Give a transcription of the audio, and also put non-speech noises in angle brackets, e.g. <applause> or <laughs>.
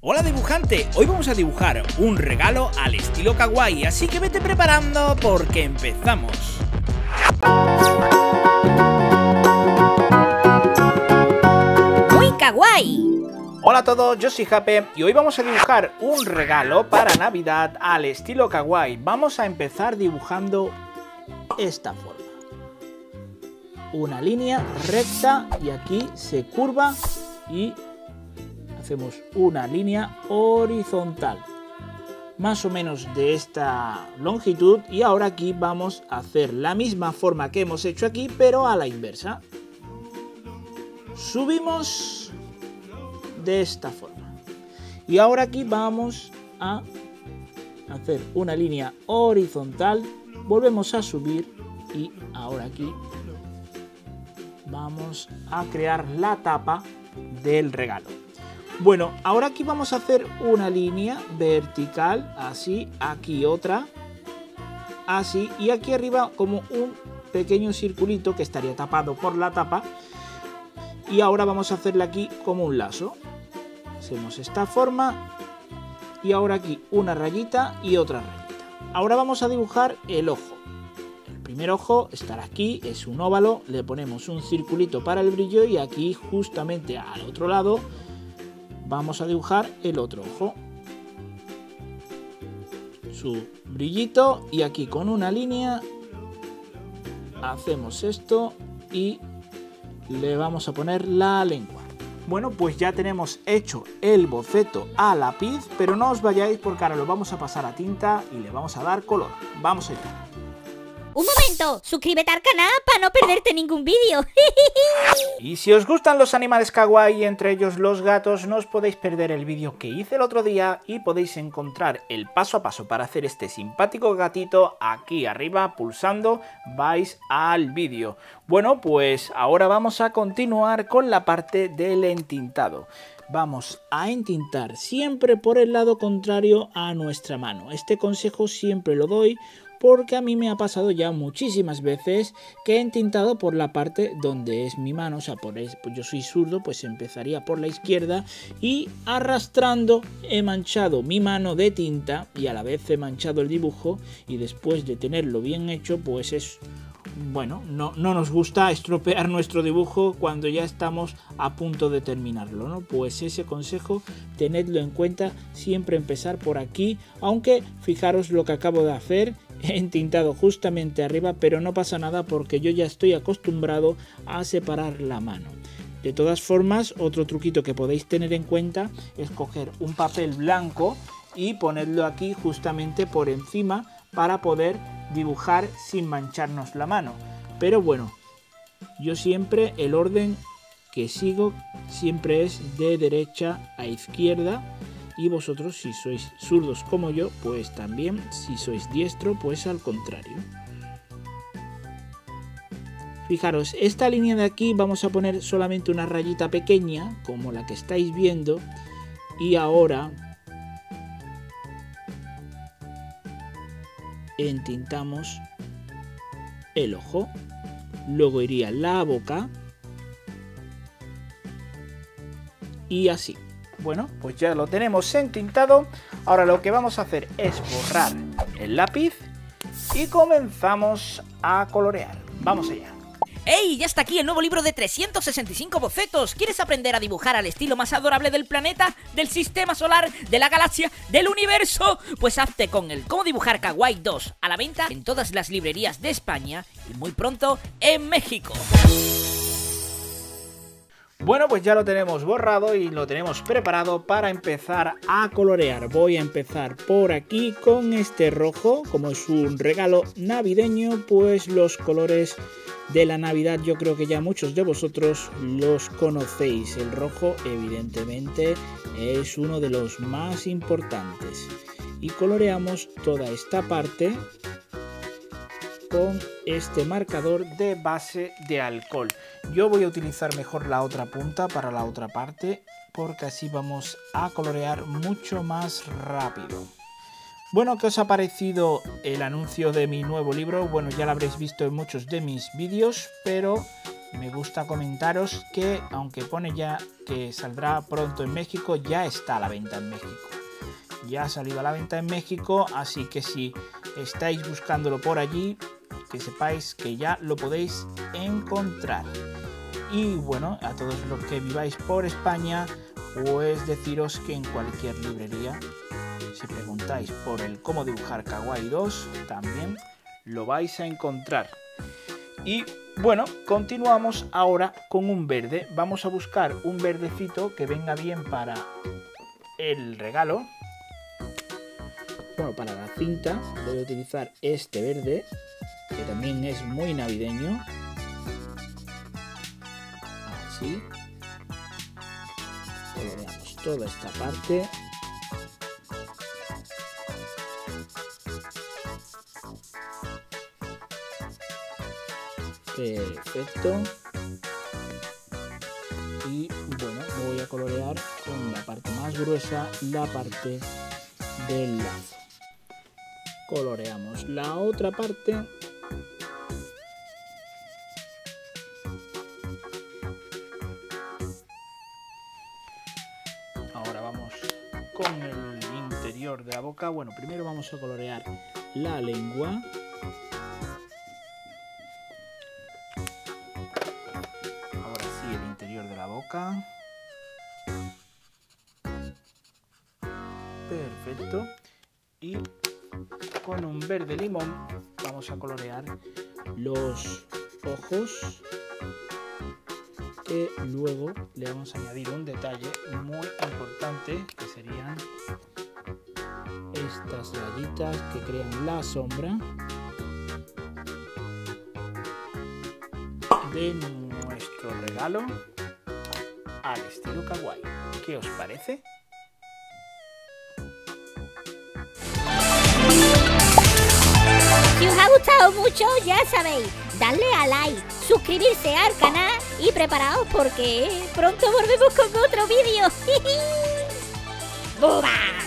Hola dibujante, hoy vamos a dibujar un regalo al estilo kawaii, así que vete preparando porque empezamos. Muy kawaii. Hola a todos, yo soy Jape y hoy vamos a dibujar un regalo para Navidad al estilo kawaii. Vamos a empezar dibujando esta forma. Una línea recta y aquí se curva y hacemos una línea horizontal más o menos de esta longitud y ahora aquí vamos a hacer la misma forma que hemos hecho aquí pero a la inversa subimos de esta forma y ahora aquí vamos a hacer una línea horizontal volvemos a subir y ahora aquí vamos a crear la tapa del regalo. Bueno, ahora aquí vamos a hacer una línea vertical, así, aquí otra, así, y aquí arriba como un pequeño circulito que estaría tapado por la tapa. Y ahora vamos a hacerle aquí como un lazo. Hacemos esta forma y ahora aquí una rayita y otra rayita. Ahora vamos a dibujar el ojo primer ojo estará aquí, es un óvalo, le ponemos un circulito para el brillo y aquí justamente al otro lado vamos a dibujar el otro ojo. Su brillito y aquí con una línea hacemos esto y le vamos a poner la lengua. Bueno, pues ya tenemos hecho el boceto a lápiz, pero no os vayáis porque ahora lo vamos a pasar a tinta y le vamos a dar color. Vamos allá. ¡Un momento! Suscríbete al canal para no perderte ningún vídeo. <laughs> y si os gustan los animales kawaii, entre ellos los gatos, no os podéis perder el vídeo que hice el otro día y podéis encontrar el paso a paso para hacer este simpático gatito aquí arriba pulsando vais al vídeo. Bueno, pues ahora vamos a continuar con la parte del entintado vamos a entintar siempre por el lado contrario a nuestra mano. Este consejo siempre lo doy porque a mí me ha pasado ya muchísimas veces que he entintado por la parte donde es mi mano, o sea, por pues yo soy zurdo, pues empezaría por la izquierda y arrastrando he manchado mi mano de tinta y a la vez he manchado el dibujo y después de tenerlo bien hecho, pues es bueno, no, no, nos gusta estropear nuestro dibujo cuando ya estamos a punto de terminarlo, ¿no? Pues ese consejo, tenedlo en cuenta, siempre empezar por aquí, aunque fijaros lo que acabo de hacer, <laughs> entintado justamente arriba, pero no pasa nada porque yo ya estoy acostumbrado a separar la mano. De todas formas, otro truquito que podéis tener en cuenta es coger un papel blanco y ponerlo aquí justamente por encima para poder dibujar sin mancharnos la mano. Pero bueno, yo siempre el orden que sigo siempre es de derecha a izquierda y vosotros si sois zurdos como yo, pues también si sois diestro, pues al contrario. Fijaros, esta línea de aquí vamos a poner solamente una rayita pequeña, como la que estáis viendo, y ahora entintamos el ojo, luego iría la boca y así. Bueno, pues ya lo tenemos entintado. Ahora lo que vamos a hacer es borrar el lápiz y comenzamos a colorear. Vamos allá. ¡Hey! Ya está aquí el nuevo libro de 365 bocetos. ¿Quieres aprender a dibujar al estilo más adorable del planeta, del sistema solar, de la galaxia, del universo? Pues hazte con el Cómo dibujar Kawaii 2 a la venta en todas las librerías de España y muy pronto en México. Bueno, pues ya lo tenemos borrado y lo tenemos preparado para empezar a colorear. Voy a empezar por aquí con este rojo, como es un regalo navideño, pues los colores de la Navidad yo creo que ya muchos de vosotros los conocéis. El rojo evidentemente es uno de los más importantes. Y coloreamos toda esta parte con este marcador de base de alcohol. Yo voy a utilizar mejor la otra punta para la otra parte porque así vamos a colorear mucho más rápido. Bueno, ¿qué os ha parecido el anuncio de mi nuevo libro? Bueno, ya lo habréis visto en muchos de mis vídeos, pero me gusta comentaros que, aunque pone ya que saldrá pronto en México, ya está a la venta en México. Ya ha salido a la venta en México, así que si estáis buscándolo por allí, que sepáis que ya lo podéis encontrar. Y bueno, a todos los que viváis por España, pues deciros que en cualquier librería, si preguntáis por el cómo dibujar Kawaii 2, también lo vais a encontrar. Y bueno, continuamos ahora con un verde. Vamos a buscar un verdecito que venga bien para el regalo. Bueno, para la cinta voy a utilizar este verde, que también es muy navideño. Así. Coloreamos toda esta parte. Perfecto. Y bueno, voy a colorear con la parte más gruesa la parte del lazo. Coloreamos la otra parte. Ahora vamos con el interior de la boca. Bueno, primero vamos a colorear la lengua. boca. Perfecto. Y con un verde limón vamos a colorear los ojos que luego le vamos a añadir un detalle muy importante que serían estas rayitas que crean la sombra de nuestro regalo al estilo kawaii. ¿Qué os parece? Ha gustado mucho, ya sabéis, darle a like, suscribirse al canal y preparaos porque pronto volvemos con otro vídeo. <laughs> ¡Buba!